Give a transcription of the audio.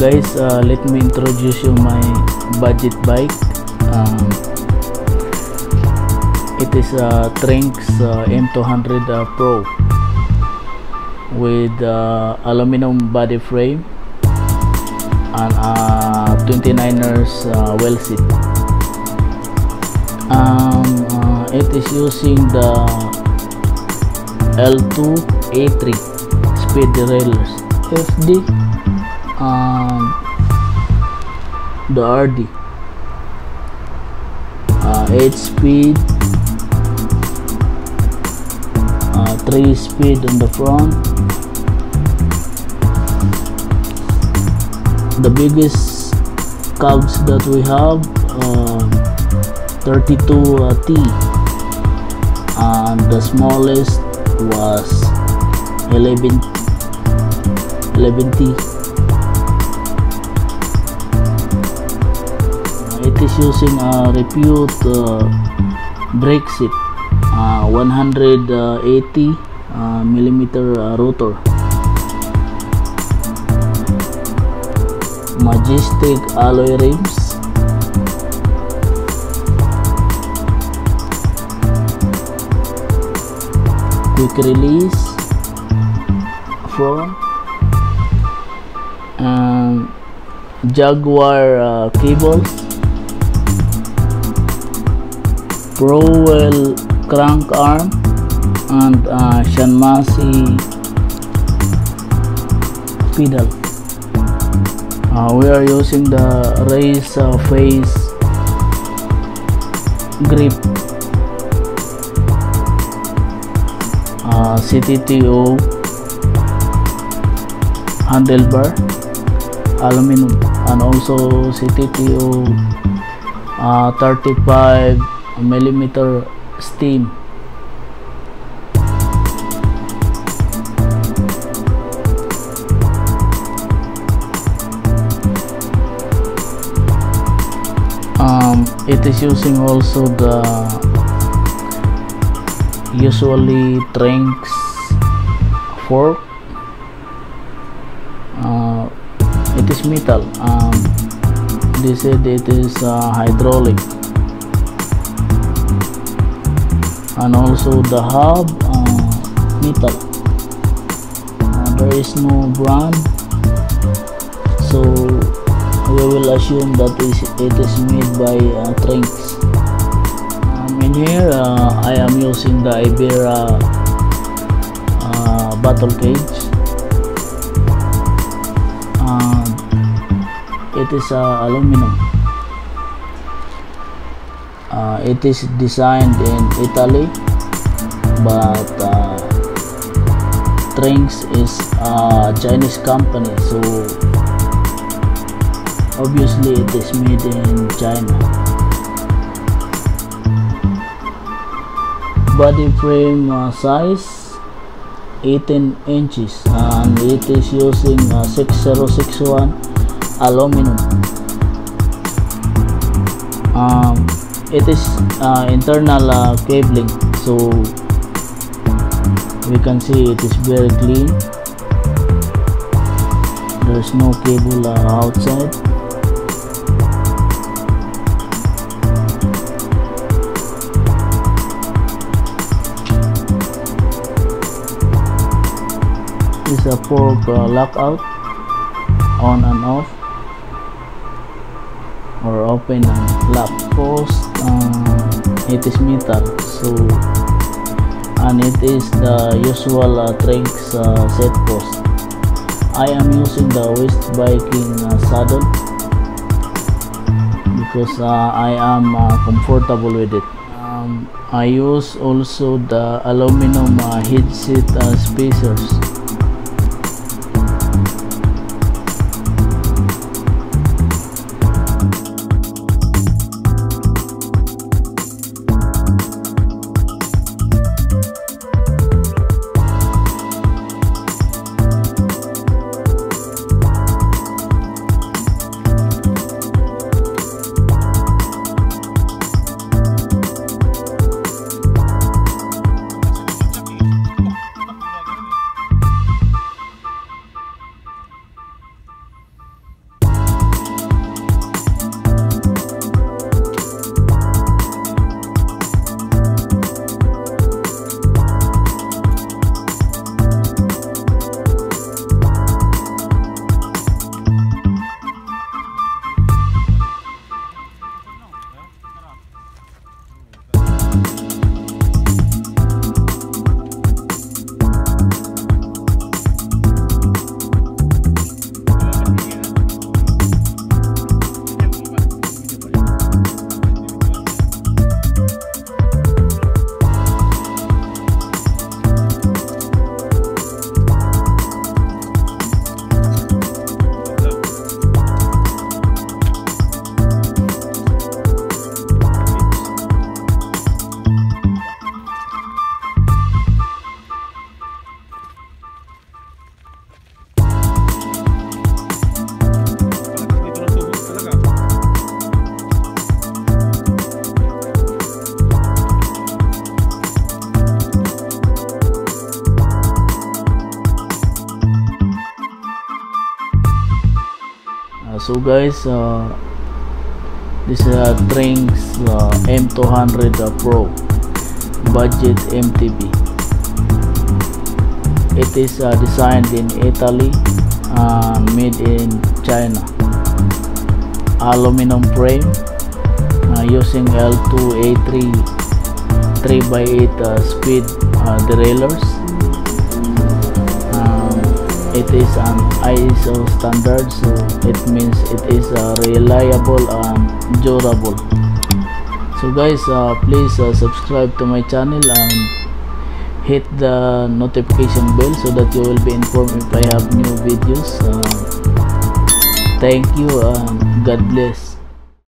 guys uh, let me introduce you my budget bike. Um, it is a Trinx uh, M200 uh, Pro with uh, aluminum body frame and a 29ers uh, well seat. Um, uh, it is using the L2 A3 speed derailleurs FD um, the RD uh, 8 speed. Uh, 3 speed on the front. The biggest cogs that we have uh, 32T and the smallest was 11 11T it is using a repute uh, brake seat uh, 180 uh, millimeter uh, rotor. Majestic alloy rims. Quick release. Front. And Jagwire uh, cables Prowheel crank arm and uh, Shanmasi pedal. Uh, we are using the race uh, face grip uh, CTTO handlebar aluminum and also CTTO uh, 35 millimeter steam. Um, it is using also the usually Trinx fork. Uh, it is metal. Um, they said it is uh, hydraulic and also the hub uh, metal. Uh, there is no brand. So we will assume that it is made by uh, Trinx um, in here uh, I am using the Ibera uh, battle cage. It is uh, aluminum uh, it is designed in Italy but uh, is a Chinese company so obviously it is made in China. Body frame uh, size 18 inches and it is using uh, 6061 aluminum. Um, it is uh, internal uh, cabling. So we can see it is very clean. There's no cable uh, outside. Is a fork uh, lockout. On and off or open lock post uh, it is metal. So and it is the usual uh, Trinx uh, set post. I am using the West Biking uh, saddle because uh, I am uh, comfortable with it. Um, I use also the aluminum uh, headset uh, spacers so guys uh, this is uh, Trinx uh, M200 uh, Pro. Budget MTB it is uh, designed in Italy and made in China. Aluminum frame uh, using LTWOO A3 3x8 uh, speed uh, derailleurs it is an ISO standard so it means it is uh, reliable and durable. So guys uh, please uh, subscribe to my channel and hit the notification bell so that you will be informed if I have new videos. Uh, thank you and God bless